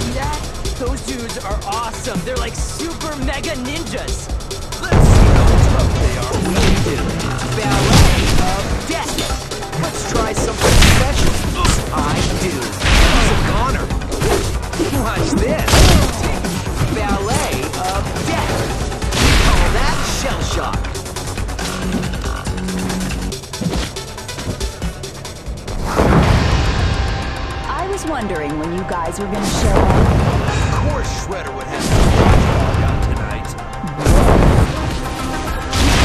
see that? Those dudes are awesome. They're like super mega ninjas. Let's see how tough they are. Was wondering when you guys were gonna show up. Of course Shredder would have dog out tonight. We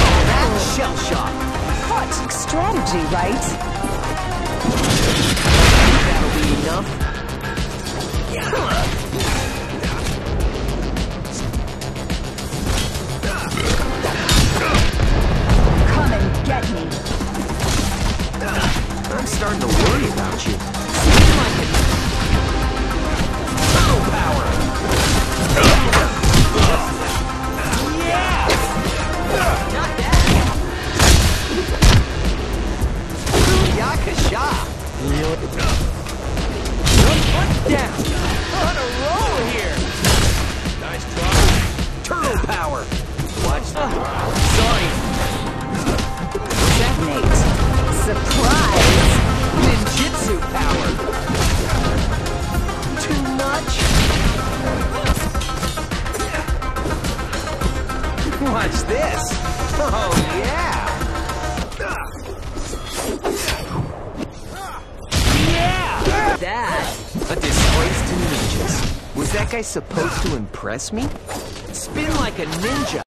call that shell shock. What? Strategy, right? That'll be enough. Come and get me. I'm starting to worry about you. One down. On a roll here. Nice try. Turtle power. Watch. Sorry. Surprise! Power. Too much? Watch this. That, a disgrace to ninjas. Was that guy supposed to impress me? Spin like a ninja.